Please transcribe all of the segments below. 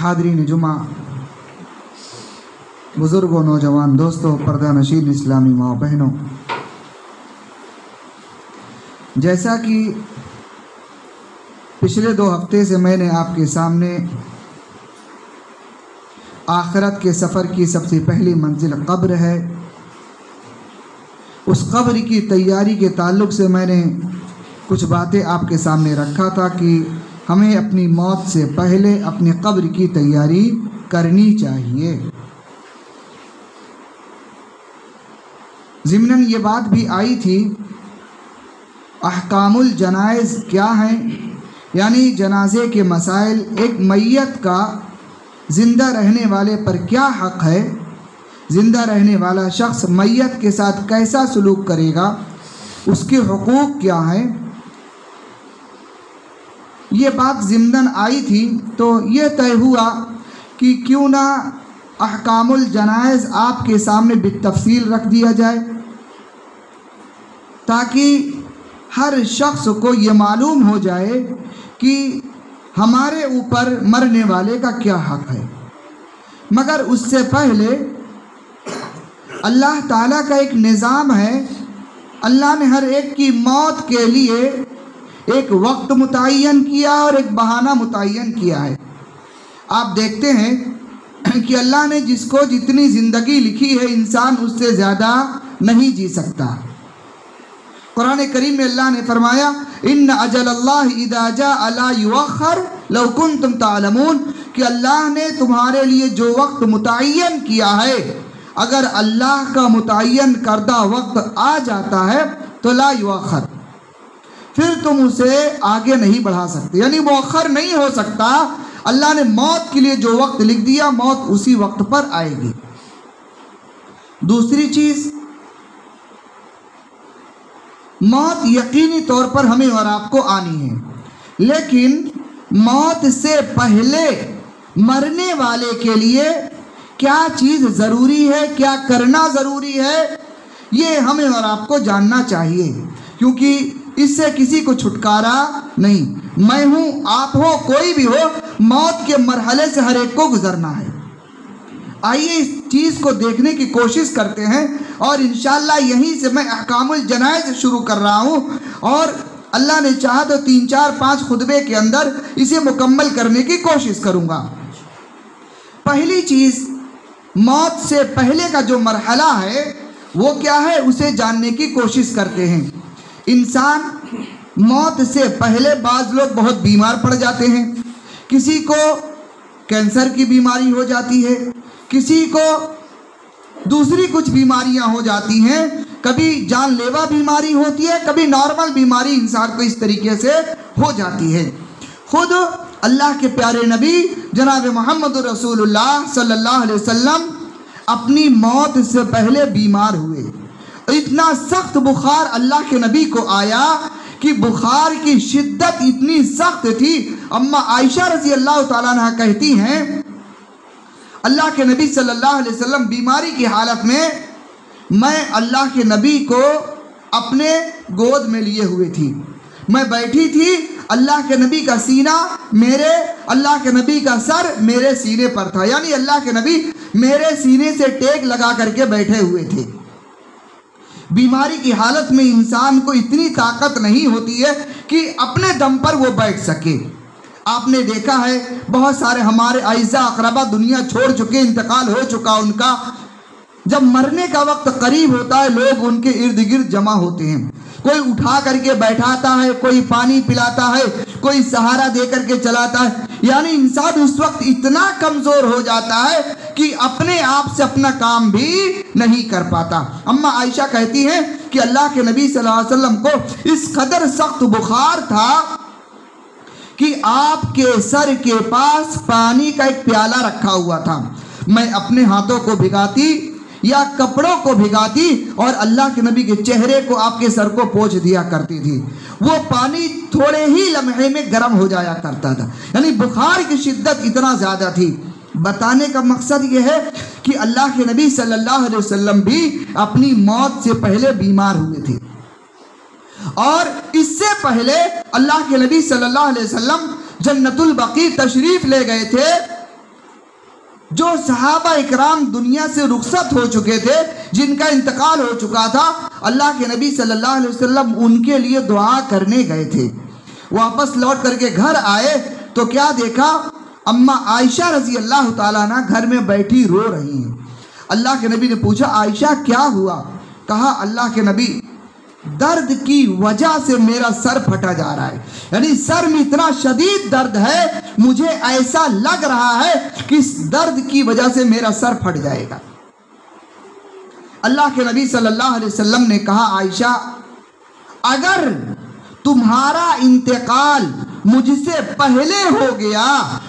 हादरीन जुमा बुज़ुर्गों नौजवान दोस्तों पर्दा नशीन इस्लामी माँ बहनों जैसा कि पिछले दो हफ्ते से मैंने आपके सामने आखरत के सफ़र की सबसे पहली मंजिल कब्र है। उस कब्र की तैयारी के ताल्लुक से मैंने कुछ बातें आपके सामने रखा था कि हमें अपनी मौत से पहले अपनी कब्र की तैयारी करनी चाहिए। ज़िमनन ये बात भी आई थी, अहकामुल जनाइज़ क्या हैं? यानी जनाजे के मसाइल एक मैत का ज़िंदा रहने वाले पर क्या हक़ है? ज़िंदा रहने वाला शख्स मैयत के साथ कैसा सलूक करेगा? उसके हकूक़ क्या हैं? ये बात ज़िमदन आई थी तो ये तय हुआ कि क्यों ना अहकामुल जनाइज़ आपके सामने बितफसील रख दिया जाए, ताकि हर शख्स को ये मालूम हो जाए कि हमारे ऊपर मरने वाले का क्या हक़ है? मगर उससे पहले अल्लाह ताला का एक निज़ाम है, अल्लाह ने हर एक की मौत के लिए एक वक्त मुतन किया और एक बहाना मुतन किया है। आप देखते हैं कि अल्लाह ने जिसको जितनी ज़िंदगी लिखी है, इंसान उससे ज़्यादा नहीं जी सकता। कुरान करीम में अल्लाह ने फरमाया इन अजल अल्लाह इदाजा अला युखर लवकुन तुम तालमून कि अल्लाह ने तुम्हारे लिए जो वक्त मुतन किया है, अगर अल्लाह का मुतन करदा वक्त आ जाता है तो ला युखर फिर तुम उसे आगे नहीं बढ़ा सकते। यानी मौखर नहीं हो सकता। अल्लाह ने मौत के लिए जो वक्त लिख दिया, मौत उसी वक्त पर आएगी। दूसरी चीज़ मौत यकीनी तौर पर हमें और आपको आनी है। लेकिन मौत से पहले मरने वाले के लिए क्या चीज़ ज़रूरी है, क्या करना ज़रूरी है, ये हमें और आपको जानना चाहिए, क्योंकि इससे किसी को छुटकारा नहीं। मैं हूँ, आप हो, कोई भी हो, मौत के मरहले से हर एक को गुजरना है। आइए इस चीज़ को देखने की कोशिश करते हैं और इन यहीं से मैं अहकामुल जनाज शुरू कर रहा हूँ और अल्लाह ने चाहा तो तीन, चार, पाँच खुतबे के अंदर इसे मुकम्मल करने की कोशिश करूँगा। पहली चीज़, मौत से पहले का जो मरहला है, वो क्या है उसे जानने की कोशिश करते हैं। इंसान मौत से पहले बाज़ लोग बहुत बीमार पड़ जाते हैं। किसी को कैंसर की बीमारी हो जाती है किसी को दूसरी कुछ बीमारियाँ हो जाती हैं, कभी जानलेवा बीमारी होती है, कभी नॉर्मल बीमारी इंसान को इस तरीके से हो जाती है। खुद अल्लाह के प्यारे नबी जनाब मोहम्मद रसूलुल्लाह सल्लल्लाहु अलैहि वसल्लम अपनी मौत से पहले बीमार हुए। इतना सख्त बुखार अल्लाह के नबी को आया कि बुखार की शिद्दत इतनी सख्त थी। अम्मा आयशा रज़ी अल्लाह तला कहती हैं अल्लाह के नबी सल्लल्लाहु अलैहि वसल्लम बीमारी की हालत में मैं अल्लाह के नबी को अपने गोद में लिए हुए थी। मैं बैठी थी, अल्लाह के नबी का सीना मेरे, अल्लाह के नबी का सर मेरे सीने पर था। यानी अल्लाह के नबी मेरे सीने से टेक लगा करके बैठे हुए थे। बीमारी की हालत में इंसान को इतनी ताकत नहीं होती है कि अपने दम पर वो बैठ सके। आपने देखा है, बहुत सारे हमारे ऐसा अकरबा दुनिया छोड़ चुके, इंतकाल हो चुका उनका। जब मरने का वक्त करीब होता है, लोग उनके इर्द गिर्द जमा होते हैं। कोई उठा करके बैठाता है, कोई पानी पिलाता है, कोई सहारा दे करके चलाता है। यानी इंसान उस वक्त इतना कमज़ोर हो जाता है कि अपने आप से अपना काम भी नहीं कर पाता। अम्मा आयशा कहती हैं कि अल्लाह के नबी सल्लल्लाहु अलैहि वसल्लम को इस कदर सख्त बुखार था कि आपके सर के पास पानी का एक प्याला रखा हुआ था। मैं अपने हाथों को भिगाती या कपड़ों को भिगाती और अल्लाह के नबी के चेहरे को आपके सर को पोछ दिया करती थी। वो पानी थोड़े ही लम्हे में गर्म हो जाया करता था। यानी बुखार की शिद्दत इतना ज़्यादा थी। बताने का मकसद ये है कि अल्लाह के नबी सल्लल्लाहु अलैहि वसल्लम भी अपनी मौत से पहले बीमार हुए थे। और इससे पहले अल्लाह के नबी सल्लल्लाहु अलैहि वसल्लम जन्नतुल बकी तशरीफ़ ले गए थे, जो सहाबा इकराम दुनिया से रुखसत हो चुके थे, जिनका इंतकाल हो चुका था, अल्लाह के नबी सल्लल्लाहु अलैहि वसल्लम उनके लिए दुआ करने गए थे। वापस लौट करके घर आए तो क्या देखा, अम्मा आयशा रज़ी अल्लाह तला घर में बैठी रो रही हैं। अल्लाह के नबी ने पूछा, आयशा, क्या हुआ? कहा, अल्लाह के नबी दर्द की वजह से मेरा सर फटा जा रहा है। यानी सर में इतना शदीद दर्द है, मुझे ऐसा लग रहा है कि इस दर्द की वजह से मेरा सर फट जाएगा। अल्लाह के नबी सल्लल्लाहु अलैहि वसल्लम ने कहा, आयशा, अगर तुम्हारा इंतकाल मुझसे पहले हो गया,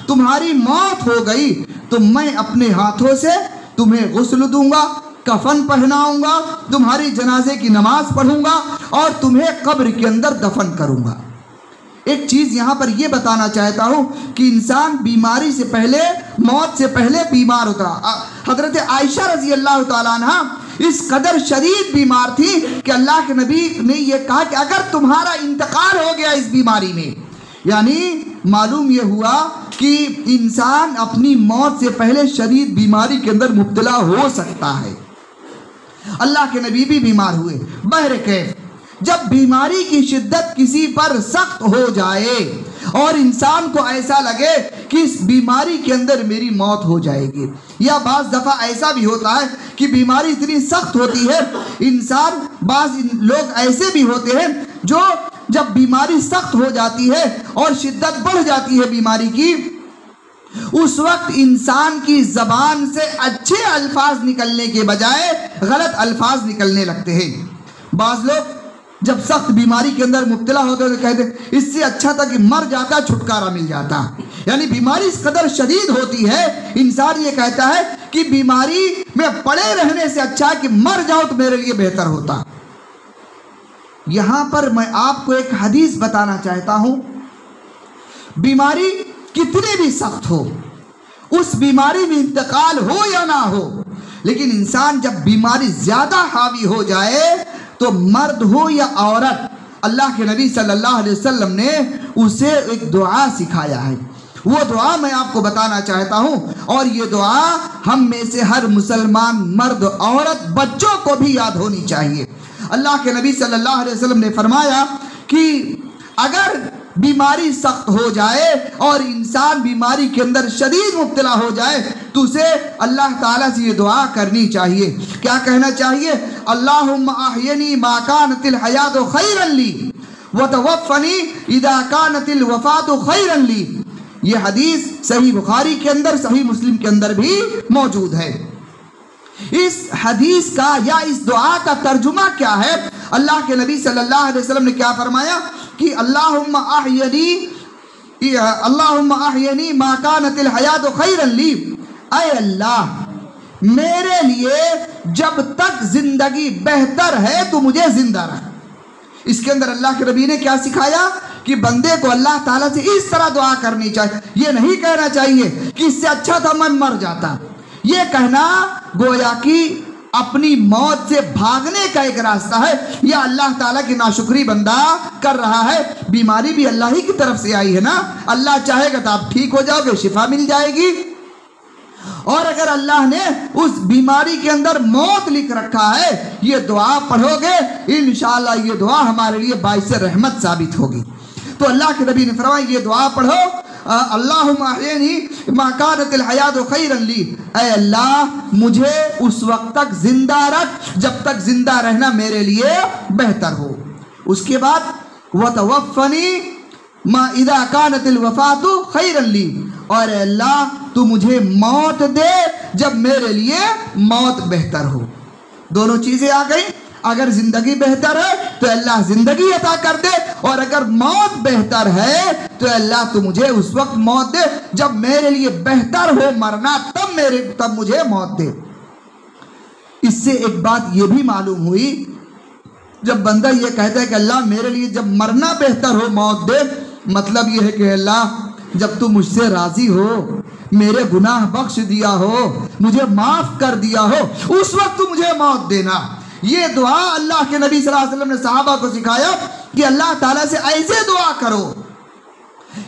तुम्हारी मौत हो गई तो मैं अपने हाथों से तुम्हें गुस्ल दूँगा कफन पहनाऊँगा, तुम्हारी जनाजे की नमाज़ पढ़ूँगा और तुम्हें कब्र के अंदर दफन करूँगा। एक चीज़ यहाँ पर यह बताना चाहता हूँ कि इंसान बीमारी से पहले, मौत से पहले बीमार होता। हज़रत आयशा रज़ी अल्लाह तला इस कदर शरीर बीमार थी कि अल्लाह के नबी ने यह कहा कि अगर तुम्हारा इंतकाल हो गया इस बीमारी में, यानी मालूम यह हुआ कि इंसान अपनी मौत से पहले शरीर बीमारी के अंदर मुब्तला हो सकता है। अल्लाह के नबी भी बीमार हुए। बहर कैफ। जब बीमारी की शिद्दत किसी पर सख्त हो जाए और इंसान को ऐसा लगे कि इस बीमारी के अंदर मेरी मौत हो जाएगी, या बाज़ दफ़ा ऐसा भी होता है कि बीमारी इतनी सख्त होती है, इंसान बाज़ लोग ऐसे भी होते हैं जो जब बीमारी सख्त हो जाती है और शिद्दत बढ़ जाती है बीमारी की उस वक्त इंसान की जबान से अच्छे अल्फाज निकलने के बजाय गलत अल्फाज निकलने लगते हैं। बाज लोग जब सख्त बीमारी के अंदर मुब्तला होते तो कहते, इससे अच्छा था कि मर जाता, छुटकारा मिल जाता। यानी बीमारी इस कदर शदीद होती है, इंसान ये कहता है कि बीमारी में पड़े रहने से अच्छा कि मर जाओ तो मेरे लिए बेहतर होता। यहाँ पर मैं आपको एक हदीस बताना चाहता हूँ। बीमारी कितनी भी सख्त हो, उस बीमारी में इंतकाल हो या ना हो, लेकिन इंसान जब बीमारी ज़्यादा हावी हो जाए तो मर्द हो या औरत, अल्लाह के नबी सल्लल्लाहु अलैहि वसल्लम ने उसे एक दुआ सिखाया है। वो दुआ मैं आपको बताना चाहता हूँ, और ये दुआ हम में से हर मुसलमान, मर्द, औरत, बच्चों को भी याद होनी चाहिए। अल्लाह के नबी सल्लल्लाहु अलैहि वसल्लम ने फरमाया कि अगर बीमारी सख्त हो जाए और इंसान बीमारी के अंदर शदीद मुब्तला हो जाए तो उसे अल्लाह ताला से ये दुआ करनी चाहिए। क्या कहना चाहिए? अल्लाहनी माकान तिल हयात खैरली व तवफ़नी इदा कान तिल वफ़ात खैरली ये हदीस सही बुखारी के अंदर, सही मुस्लिम के अंदर भी मौजूद है। इस हदीस का या इस दुआ का तर्जुमा क्या है? अल्लाह के नबी सल्लल्लाहु अलैहि वसल्लम ने क्या फरमाया? कि अल्लाहनी अल्लाहनी माकानतिल हयात खैरली अय अल्लाह, मेरे लिए जब तक ज़िंदगी बेहतर है तो मुझे ज़िंदा रख। इसके अंदर अल्लाह के रबी ने क्या सिखाया? कि बंदे को अल्लाह ताला से इस तरह दुआ करनी चाहिए। ये नहीं कहना चाहिए कि इससे अच्छा था मैं मर जाता। ये कहना गोया कि अपनी मौत से भागने का एक रास्ता है। यह अल्लाह ताला की नाशुक्री बंदा कर रहा है। बीमारी भी अल्लाह ही की तरफ़ से आई है ना? अल्लाह चाहेगा तो आप ठीक हो जाओगे, शिफा मिल जाएगी। और अगर अल्लाह ने उस बीमारी के अंदर मौत लिख रखा है, ये दुआ पढ़ोगे इन ये दुआ हमारे लिए बाईस रहमत साबित होगी। तो अल्लाह के नबी ने फरमाया, ये दुआ पढ़ो अल्लाह अल्लाह मुझे उस वक्त तक ज़िंदा रख जब तक ज़िंदा रहना मेरे लिए बेहतर हो उसके बाद व तवफ़नी मा इदा कानतिल वफ़ात खैरली और अल्लाह तू मुझे मौत दे जब मेरे लिए मौत बेहतर हो दोनों चीज़ें आ गई अगर ज़िंदगी बेहतर है तो अल्लाह ज़िंदगी अता कर दे। और अगर मौत बेहतर है तो अल्लाह तो मुझे उस वक्त मौत दे। जब मेरे लिए बेहतर हो मरना, तब मेरे, तब मुझे मौत दे। इससे एक बात यह भी मालूम हुई, जब बंदा ये कहता है कि अल्लाह मेरे लिए जब मरना बेहतर हो, मौत दे मतलब यह है कि अल्लाह, जब तू मुझसे राज़ी हो, मेरे गुनाह बख्श दिया हो, मुझे माफ़ कर दिया हो, उस वक्त तू मुझे मौत देना। ये दुआ अल्लाह के नबी वसल्लम ने साहबा को सिखाया कि अल्लाह ताला से ऐसे दुआ करो।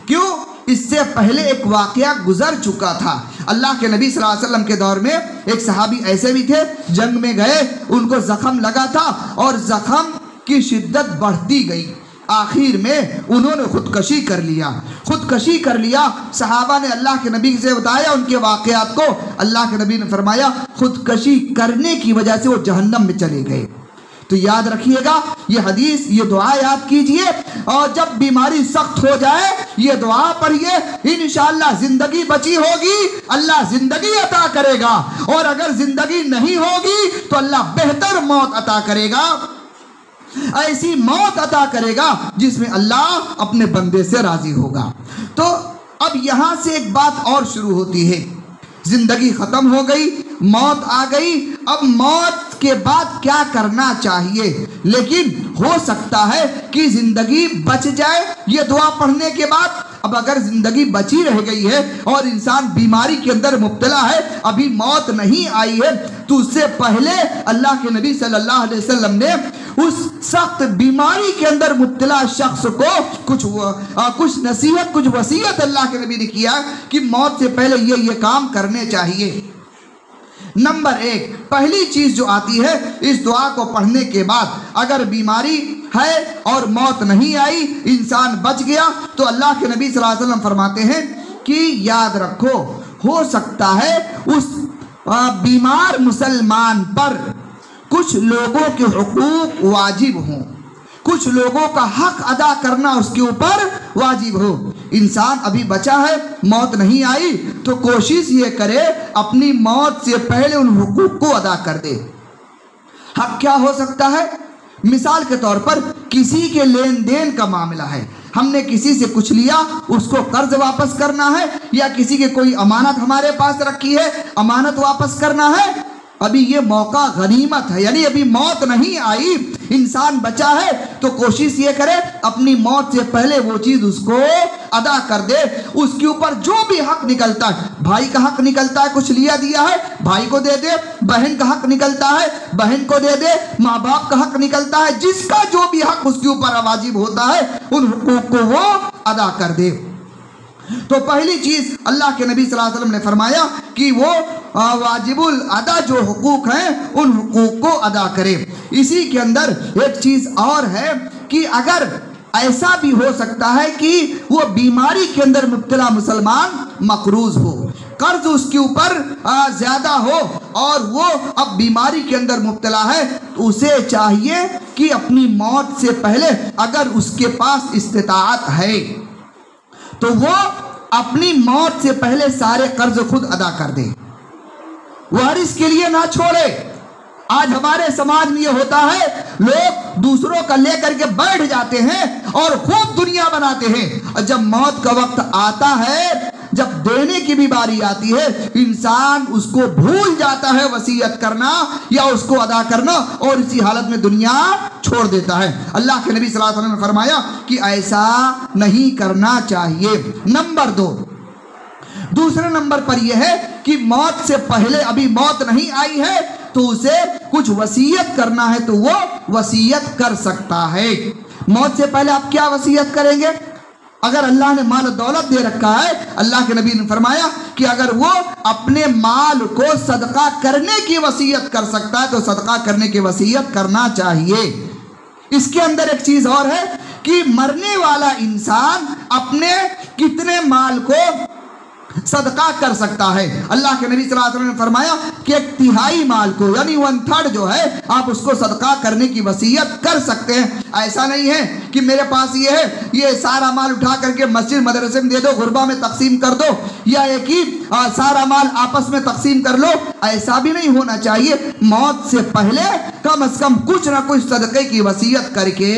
क्यों? इससे पहले एक वाकया गुजर चुका था। अल्लाह के नबी सल्लल्लाहु अलैहि वसल्लम के दौर में एक सहाबी ऐसे भी थे, जंग में गए, उनको जख्म लगा था और जख्म की शिद्दत बढ़ती गई। आखिर में उन्होंने खुदकशी कर लिया। खुदकशी कर लिया। सहाबा ने अल्लाह के नबी से बताया उनके वाकयात को। अल्लाह के नबी ने फरमाया, खुदकशी करने की वजह से वो जहन्नम में चले गए। तो याद रखिएगा, ये हदीस, ये दुआ याद कीजिए और जब बीमारी सख्त हो जाए, ये दुआ पढ़िए इन ज़िंदगी बची होगी, अल्लाह ज़िंदगी अता करेगा और अगर ज़िंदगी नहीं होगी तो अल्लाह बेहतर मौत अता करेगा। ऐसी मौत अदा करेगा जिसमें अल्लाह अपने बंदे से राज़ी होगा। तो अब यहाँ से एक बात और शुरू होती है। ज़िंदगी खत्म हो गई, मौत आ गई अब मौत के बाद क्या करना चाहिए? लेकिन हो सकता है कि ज़िंदगी बच जाए। ये दुआ पढ़ने के बाद अब अगर ज़िंदगी बची रह गई है और इंसान बीमारी के अंदर मुब्तला है अभी मौत नहीं आई है तो उससे पहले अल्लाह के नबी सल्लल्लाहु अलैहि वसल्लम ने उस सख्त बीमारी के अंदर मुब्तला शख्स को कुछ आ, कुछ नसीहत कुछ वसीयत अल्लाह के नबी ने किया कि मौत से पहले ये ये काम करने चाहिए। नंबर एक, पहली चीज़ जो आती है, इस दुआ को पढ़ने के बाद अगर बीमारी है और मौत नहीं आई, इंसान बच गया तो अल्लाह के नबी सल्लल्लाहु अलैहि वसल्लम फरमाते हैं कि याद रखो, हो सकता है उस बीमार मुसलमान पर कुछ लोगों के हकूक वाजिब हों। कुछ लोगों का हक अदा करना उसके ऊपर वाजिब हो। इंसान अभी बचा है, मौत नहीं आई तो कोशिश ये करे, अपनी मौत से पहले उन हुकूक को अदा कर दे। हक क्या हो सकता है? मिसाल के तौर पर, किसी के लेन देन का मामला है। हमने किसी से कुछ लिया, उसको कर्ज वापस करना है, या किसी के कोई अमानत हमारे पास रखी है, अमानत वापस करना है अभी ये मौका गनीमत है, यानी अभी मौत नहीं आई, इंसान बचा है तो कोशिश ये करे, अपनी मौत से पहले वो चीज़ उसको अदा कर दे, उसके ऊपर जो भी हक निकलता है, भाई का हक निकलता है, कुछ लिया दिया है, भाई को दे दे, बहन का हक निकलता है, बहन को दे दे माँ बाप का हक निकलता है, जिसका जो भी हक उसके ऊपर वाजिब होता है, उन हकूक को वो अदा कर दे। तो पहली चीज़ अल्लाह के नबी सल्लल्लाहु अलैहि वसल्लम ने फरमाया कि वो वाजिबुल अदा जो हुकूक हैं, उन हुकूक को अदा करे। इसी के अंदर एक चीज़ और है कि अगर ऐसा भी हो सकता है कि वो बीमारी के अंदर मुबतला मुसलमान मकरूज हो, कर्ज उसके ऊपर ज़्यादा हो और वो अब बीमारी के अंदर मुबतला है तो उसे चाहिए कि अपनी मौत से पहले अगर उसके पास इस्तात है तो वो अपनी मौत से पहले सारे कर्ज खुद अदा कर दे। वारिस के लिए ना छोड़े। आज हमारे समाज में ये होता है, लोग दूसरों का लेकर के बैठ जाते हैं और खूब दुनिया बनाते हैं। और जब मौत का वक्त आता है, जब देने की भी बारी आती है, इंसान उसको भूल जाता है वसीयत करना या उसको अदा करना और इसी हालत में दुनिया छोड़ देता है। अल्लाह के नबी सल्लल्लाहु अलैहि वसल्लम ने फरमाया कि ऐसा नहीं करना चाहिए। नंबर दो दूसरे नंबर पर यह है कि मौत से पहले अभी मौत नहीं आई है तो उसे कुछ वसीयत करना है तो वो वसीयत कर सकता है। मौत से पहले आप क्या वसीयत करेंगे? अगर अल्लाह ने माल दौलत दे रखा है, अल्लाह के नबी ने फरमाया कि अगर वो अपने माल को सदका करने की वसीयत कर सकता है तो सदका करने की वसीयत करना चाहिए। इसके अंदर एक चीज़ और है कि मरने वाला इंसान अपने कितने माल को सदका कर सकता है। अल्लाह के नबी सल्लल्लाहु अलैहि वसल्लम ने फरमाया कि एक तिहाई माल को, यानी वन थर्ड जो है, आप उसको सदका करने की वसीयत कर सकते हैं। ऐसा नहीं है कि मेरे पास ये है, ये सारा माल उठा करके मस्जिद, मदरसे में दे दो, गुरबा में तकसीम कर दो, या एक ही सारा माल आपस में तकसीम कर लो। ऐसा भी नहीं होना चाहिए। मौत से पहले कम अज कम कुछ ना कुछ सदक़े की वसीयत करके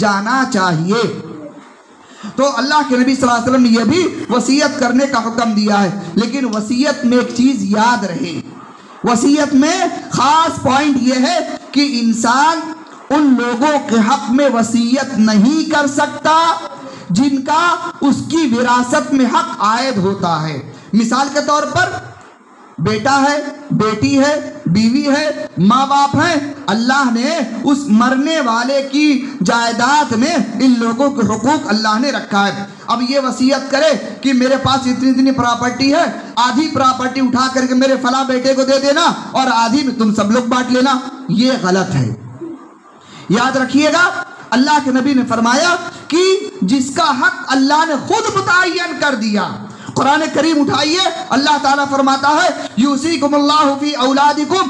जाना चाहिए। तो अल्लाह के नबी सल्लल्लाहु अलैहि वसल्लम ने यह भी वसीयत करने का हुक्म दिया है, लेकिन वसीयत में एक चीज़ याद रहे। वसीयत में खास पॉइंट यह है कि इंसान उन लोगों के हक में वसीयत नहीं कर सकता, जिनका उसकी विरासत में हक आयद होता है। मिसाल के तौर पर बेटा है, बेटी है, बीवी है माँ बाप है। अल्लाह ने उस मरने वाले की जायदाद में इन लोगों के हकूक अल्लाह ने रखा है। अब ये वसीयत करे कि मेरे पास इतनी इतनी प्रॉपर्टी है, आधी प्रॉपर्टी उठा करके मेरे फला बेटे को दे देना और आधी में तुम सब लोग बांट लेना। ये गलत है। याद रखिएगा, अल्लाह के नबी ने फरमाया कि जिसका हक अल्लाह ने खुद मुतन कर दिया कुरान करीम उठाइए। अल्लाह ताला फरमाता है औलादिकुम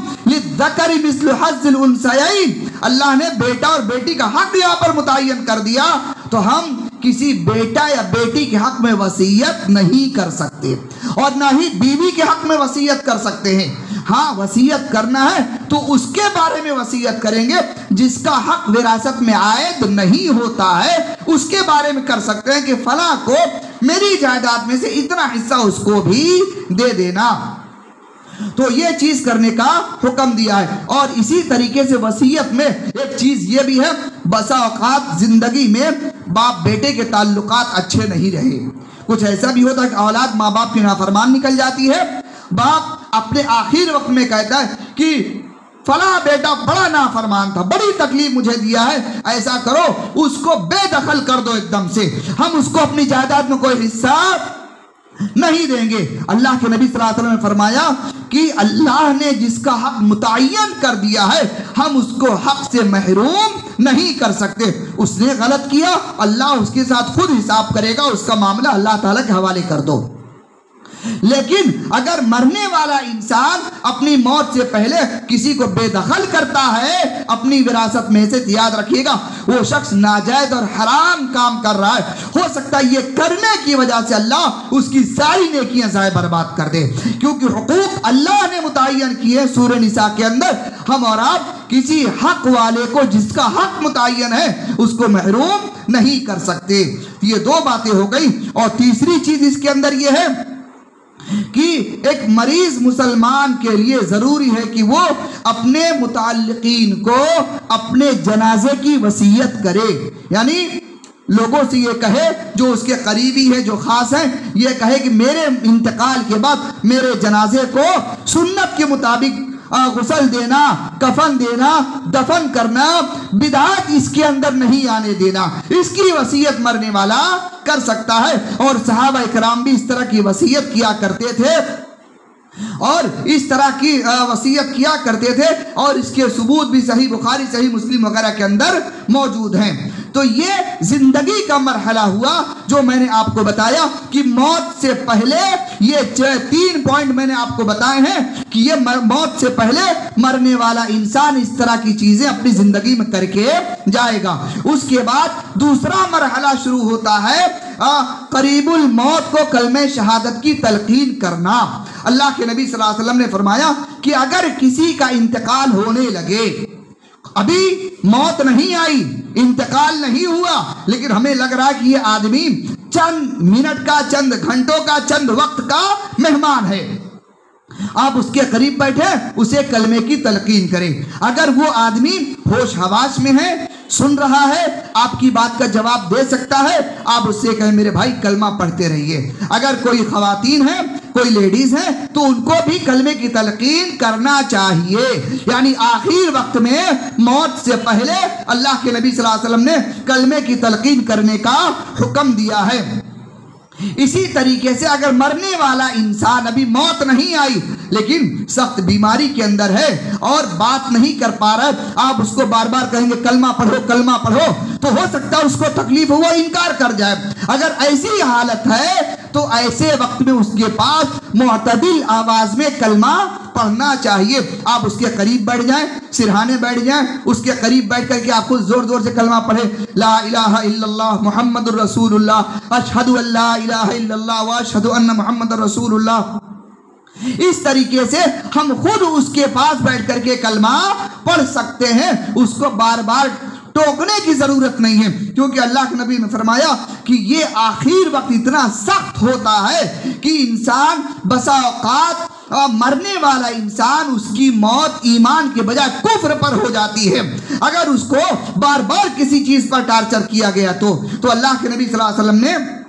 मिस्लु हज्जिल उनसयैन अल्लाह ने बेटा और बेटी का हक यहाँ पर मुतयन कर दिया। तो हम किसी बेटा या बेटी के हक में वसीयत नहीं कर सकते और ना ही बीवी के हक में वसीयत कर सकते हैं। हाँ वसीयत करना है तो उसके बारे में वसीयत करेंगे। जिसका हक विरासत में आयद नहीं होता है, उसके बारे में कर सकते हैं कि फला को मेरी जायदाद में से इतना हिस्सा उसको भी दे देना। तो ये चीज़ करने का हुक्म दिया है। और इसी तरीके से वसीयत में एक चीज़ ये भी है बसा औकात ज़िंदगी में बाप बेटे के ताल्लुकात अच्छे नहीं रहे। कुछ ऐसा भी होता है कि औलाद माँ बाप की नाफरमान निकल जाती है। बाप अपने आखिर वक्त में कहता है कि फला बेटा, बड़ा नाफरमान था, बड़ी तकलीफ़ मुझे दिया है, ऐसा करो, उसको बेदखल कर दो एकदम से। हम उसको अपनी जायदाद में कोई हिस्सा नहीं देंगे। अल्लाह के नबी सल्लल्लाहु ने फरमाया कि अल्लाह ने जिसका हक मुतयन कर दिया है, हम उसको हक से महरूम नहीं कर सकते। उसने गलत किया, अल्लाह उसके साथ खुद हिसाब करेगा, उसका मामला अल्लाह ताला के हवाले कर दो। लेकिन अगर मरने वाला इंसान अपनी मौत से पहले किसी को बेदखल करता है, अपनी विरासत में से याद रखिएगा, वो शख्स नाजायज और हराम काम कर रहा है। हो सकता है ये करने की वजह से अल्लाह उसकी सारी नेकियाँ जाय बर्बाद कर दे। क्योंकि हुकूक अल्लाह ने मुतन किए सूर्य निसा के अंदर। हम और आप किसी हक वाले को जिसका हक मुतन है, उसको महरूम नहीं कर सकते। ये दो बातें हो गई। और तीसरी चीज़ इसके अंदर ये है कि एक मरीज़ मुसलमान के लिए ज़रूरी है कि वो अपने मुतलकिन को अपने जनाजे की वसीयत करे। यानी लोगों से ये कहे, जो उसके करीबी है, जो खास है, ये कहे कि मेरे इंतकाल के बाद मेरे जनाजे को सुन्नत के मुताबिक गुसल देना, कफन देना, दफन करना, बिदात इसके अंदर नहीं आने देना। इसकी वसीयत मरने वाला कर सकता है। और साहब इकराम भी इस तरह की वसीयत किया करते थे। और इस तरह की वसीयत किया करते थे। और इसके सबूत भी सही बुखारी, सही मुस्लिम वगैरह के अंदर मौजूद हैं। तो ये ज़िंदगी का मरहला हुआ, जो मैंने आपको बताया कि मौत से पहले ये तीन पॉइंट मैंने आपको बताए हैं कि ये मौत से पहले मरने वाला इंसान इस तरह की चीज़ें अपनी ज़िंदगी में करके जाएगा। उसके बाद दूसरा मरहला शुरू होता है करीबुल मौत को कलमे शहादत की तलकीन करना। अल्लाह के नबी सल्लल्लाहु अलैहि वसल्लम ने फरमाया कि अगर किसी का इंतकाल होने लगे, अभी मौत नहीं आई इंतकाल नहीं हुआ, लेकिन हमें लग रहा है कि ये आदमी चंद मिनट का, चंद घंटों का, चंद वक्त का मेहमान है। आप उसके करीब बैठे, उसे कलमे की तलकीन करें। अगर वो आदमी होश हवास में है, सुन रहा है, आपकी बात का जवाब दे सकता है, आप उससे कहें, मेरे भाई, कलमा पढ़ते रहिए। अगर कोई खातन है कोई लेडीज़ है तो उनको भी कलमे की तलकीन करना चाहिए। यानी आखिर वक्त में मौत से पहले अल्लाह के नबी वसल्लम ने कलमे की तलकीन करने का हुक्म दिया है। इसी तरीके से अगर मरने वाला इंसान अभी मौत नहीं आई, लेकिन सख्त बीमारी के अंदर है और बात नहीं कर पा रहा आप उसको बार बार कहेंगे, कलमा पढ़ो कलमा पढ़ो तो हो सकता है उसको तकलीफ़ हुआ, इनकार कर जाए। अगर ऐसी हालत है तो ऐसे वक्त में उसके पास मुतदिल आवाज़ में कलमा पढ़ना चाहिए। आप उसके करीब बैठ जाएँ, सिरहाने बैठ जाएँ, उसके करीब बैठ करके आपको ज़ोर ज़ोर से कलमा पढ़े। ला इलाहा इल्लल्लाह मुहम्मद रसूलुल्लाह मुहम्मद इस तरीके से हम खुद उसके पास बैठ करके कलमा पढ़ सकते हैं। उसको बार बार टोकने की ज़रूरत नहीं है। क्योंकि अल्लाह के नबी ने फरमाया कि ये आखिर वक्त इतना सख्त होता है कि इंसान बसा औकात मरने वाला इंसान उसकी मौत ईमान के बजाय कुफर पर हो जाती है। अगर उसको बार बार किसी चीज़ पर टार्चर किया गया तो तो अल्लाह के नबी सल्लल्लाहु अलैहि वसल्लम ने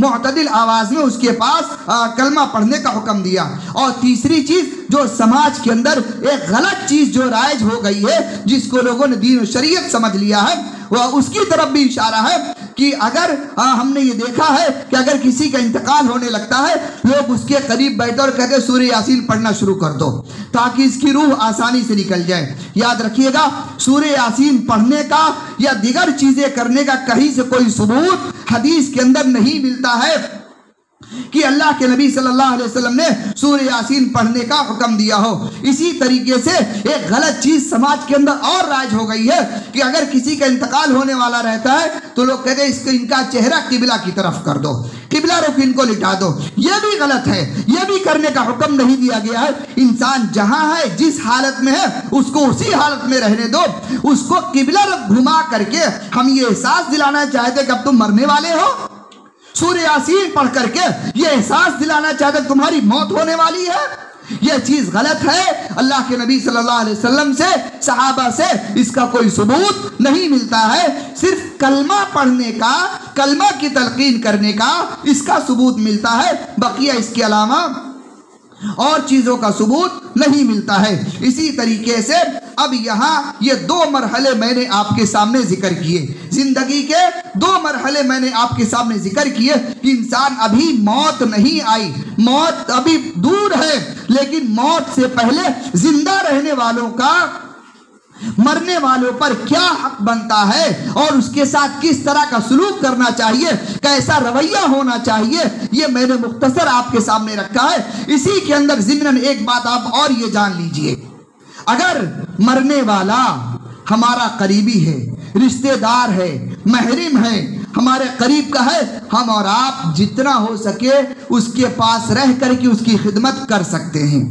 मतदिल आवाज़ में उसके पास आ, कलमा पढ़ने का हुक्म दिया। और तीसरी चीज़ जो समाज के अंदर एक गलत चीज़ जो राइज हो गई है जिसको लोगों ने दीन शरीयत समझ लिया है उसकी तरफ़ भी इशारा है कि अगर आ, हमने ये देखा है कि अगर किसी का इंतकाल होने लगता है लोग उसके करीब बैठे और कहते सूर्य यासीन पढ़ना शुरू कर दो ताकि इसकी रूह आसानी से निकल जाए। याद रखिएगा सूर्य यासीन पढ़ने का या दिगर चीज़ें करने का कहीं से कोई सबूत हदीस के अंदर नहीं मिलता है। कि अल्लाह के नबी सल्लल्लाहु अलैहि वसल्लम ने सूर्य यासीन पढ़ने का हुक्म दिया हो। इसी तरीके से एक गलत चीज़ समाज के अंदर और राज हो गई है कि अगर किसी का इंतकाल होने वाला रहता है तो लोग कहते हैं, इसको इनका चेहरा किबला की तरफ़ कर दो। किबला रुख इनको लिटा दो। ये भी गलत है। ये भी करने का हुक्म नहीं दिया गया है। इंसान जहाँ है, जिस हालत में है, उसको उसी हालत में रहने दो। उसको किबला रुख घुमा करके हम ये एहसास दिलाना चाहते कि अब तुम मरने वाले हो। सूर्य यासीन पढ़ करके ये एहसास दिलाना चाहते तुम्हारी मौत होने वाली है। यह चीज़ गलत है। अल्लाह के नबी सल्लल्लाहु अलैहि वसल्लम से, सहाबा से इसका कोई सबूत नहीं मिलता है। सिर्फ़ कलमा पढ़ने का, कलमा की तलकीन करने का इसका सबूत मिलता है। बकिया इसके अलावा और चीज़ों का सबूत नहीं मिलता है। इसी तरीके से अब यहाँ ये दो मरहले मैंने आपके सामने ज़िक्र किए। ज़िंदगी के दो मरहले मैंने आपके सामने ज़िक्र किए। कि इंसान अभी मौत नहीं आई। मौत अभी दूर है, लेकिन मौत से पहले ज़िंदा रहने वालों का, मरने वालों पर क्या हक बनता है और उसके साथ किस तरह का सलूक करना चाहिए, कैसा रवैया होना चाहिए, ये मैंने मुख्तसर आपके सामने रखा है। इसी के अंदर जिमरन एक बात आप और ये जान लीजिए। अगर मरने वाला हमारा करीबी है, रिश्तेदार है, महरिम है, हमारे करीब का है, हम और आप जितना हो सके उसके पास रह करके उसकी खिदमत कर सकते हैं।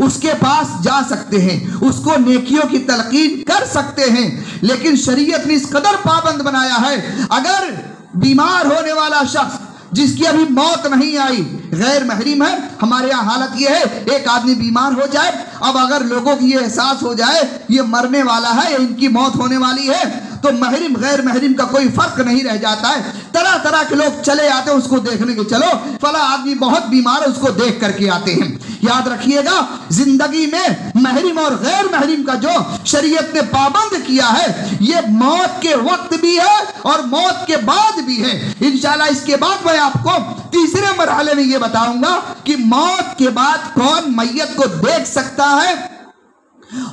उसके पास जा सकते हैं, उसको नेकियों की तलकीन कर सकते हैं, लेकिन शरीयत ने इस कदर पाबंद बनाया है, अगर बीमार होने वाला शख्स जिसकी अभी मौत नहीं आई गैर महरीम है। हमारे यहाँ हालत ये है, एक आदमी बीमार हो जाए, अब अगर लोगों को ये एहसास हो जाए, ये मरने वाला है इनकी मौत होने वाली है तो महरिम, गैर महरिम का कोई फ़र्क नहीं रह जाता है। तरह तरह के लोग चले आते हैं उसको देखने के चलो, फला आदमी बहुत बीमार है, उसको देख करके आते हैं। याद रखिएगा, ज़िंदगी में महरिम और गैर महरिम का जो शरीयत ने पाबंद किया है, ये मौत के वक्त भी है और मौत के बाद भी है। इंशाल्लाह इसके बाद मैं आपको तीसरे मरहले में ये बताऊँगा कि मौत के बाद कौन मैयत को देख सकता है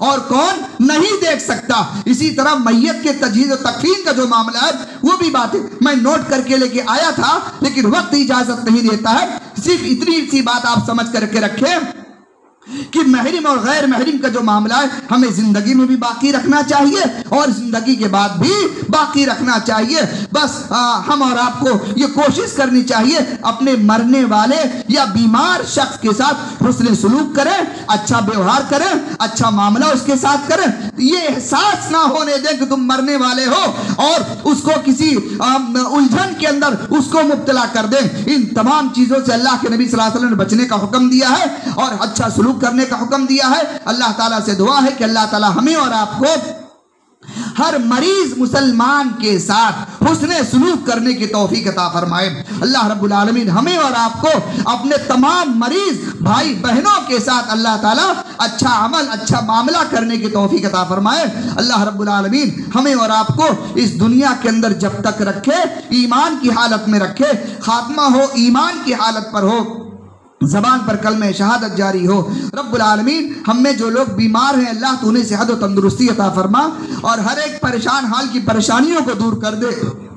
और कौन नहीं देख सकता। इसी तरह मैयत के तजहीज और तकफीन का जो मामला है, वो भी बात है मैं नोट करके लेके आया था, लेकिन वक्त इजाज़त नहीं देता है। सिर्फ़ इतनी सी बात आप समझ करके रखें कि महरिम और गैर महरिम का जो मामला है हमें ज़िंदगी में भी बाकी रखना चाहिए और ज़िंदगी के बाद भी बाकी रखना चाहिए। बस आ, हम और आपको ये कोशिश करनी चाहिए अपने मरने वाले या बीमार शख्स के साथ हुस्न सलूक करें अच्छा व्यवहार करें अच्छा मामला उसके साथ करें। ये एहसास ना होने दें कि तुम मरने वाले हो और उसको किसी उलझन के अंदर उसको मुब्तला कर दें। इन तमाम चीज़ों से अल्लाह के नबी वसल्लम ने बचने का हुक्म दिया है और अच्छा सलूक करने का हुक्म दिया है। अल्लाह ताला से दुआ है कि अल्लाह ताला हमें और आपको हर मरीज़ मुसलमान के साथ हुस्न सलूक करने की तोफीक अता फरमाए। अल्लाह रब्बुल आलमीन हमें और आपको अपने तमाम मरीज़, भाई बहनों के साथ अल्लाह ताला अच्छा अमल अच्छा मामला करने की तोफीक अता फरमाए। अल्लाह रब्बुल आलमीन हमें और आपको इस दुनिया के अंदर जब तक रखे, ईमान की हालत में रखे, खात्मा हो, ईमान की हालत पर हो जबान पर कल में शहादत जारी हो। रब्बुल आलमीन, हम में जो लोग बीमार हैं, अल्लाह तो उन्हें सेहत व तंदुरुस्ती अता फरमा और हर एक परेशान हाल की परेशानियों को दूर कर दे।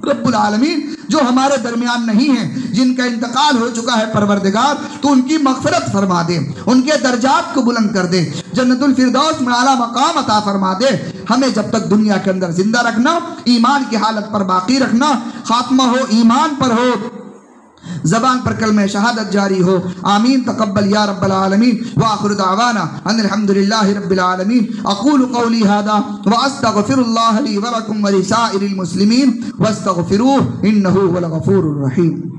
रब्बुल आलमीन, जो हमारे दरमियान नहीं है, जिनका इंतकाल हो चुका है परवरदिगार तो उनकी मगफरत फरमा दे, उनके दर्जात को बुलंद कर दे, जन्नतुल में आला मकाम अता फरमा दे। हमें जब तक दुनिया के अंदर ज़िंदा रखना, ईमान की हालत पर बाकी रखना, खात्मा हो, ईमान पर हो जबान पर कल में शहादत जारी हो। आमीन तकबल या रब्बल आलमीन, व आखिर दावाना अन हम्दुलिल्लाहि रब्बिल आलमीन। अकूल कौली हादा, व अस्तगफिरुल्लाह ली व लकुम व लिसाइरिल मुस्लिमीन। वस्तगफिरूह, इन्नहू वल गफूरुर रहीम।